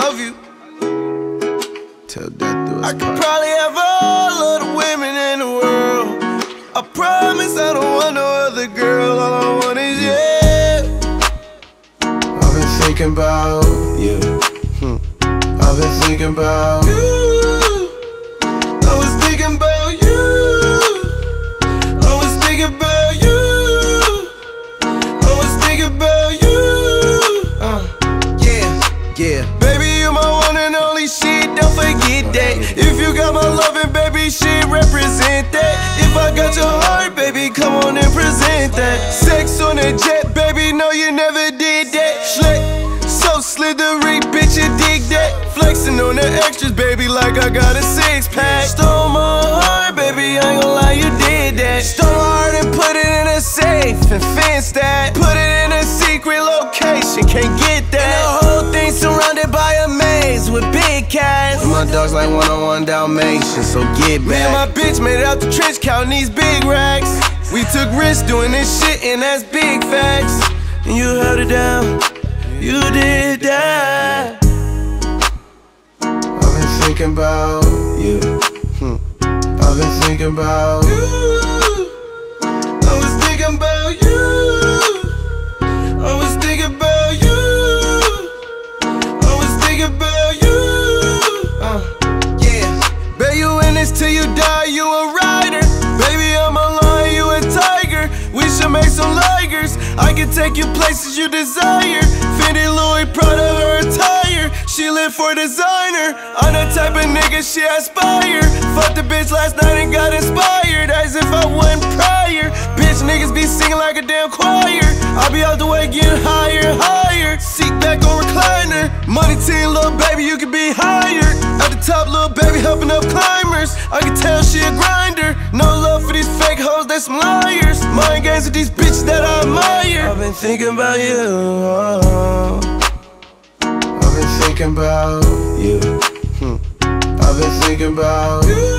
love you. Till death do us I could probably have all of the women in the world. I promise I don't want no other girl. All I want is you. I've been thinking about you. Hmm. I've been thinking about You. I was thinking about you. I was thinking about you. I was thinking about you. Uh, yeah, yeah. If you got my loving, baby, she represent that. If I got your heart, baby, come on and present that. Sex on a jet, baby, no, you never did that. Slick, so slithery, bitch, you dig that. Flexing on the extras, baby, like I got a six pack. Stole my heart, baby, I ain't gon' lie, you did that. Stole my heart and put it in a safe and fenced that. Put it in a secret location, can't get that. Dogs like one on one Dalmatians, so get Me and my bitch made it out the trench counting these big racks. We took risks doing this shit, and that's big facts. And you held it down, you did that. I've been thinking about you. Hmm. I've been thinking about You, ligers. I can take you places you desire. Fendi, Louis, Prada, her attire. She live for designer. I'm the type of nigga she aspire. Fucked the bitch last night and got inspired. As if I wasn't prior. Bitch, niggas be singing like a damn choir. I'll be out the way getting higher higher. Seat back on recliner. Money team, little baby, you can be hired. At the top, little baby, helping up climbers. I can tell she a grinder. No love for these fake hoes, they some Mind games with these bitches that I admire. I've been thinking about you. I've been thinking about you. Hmm. I've been thinking about You.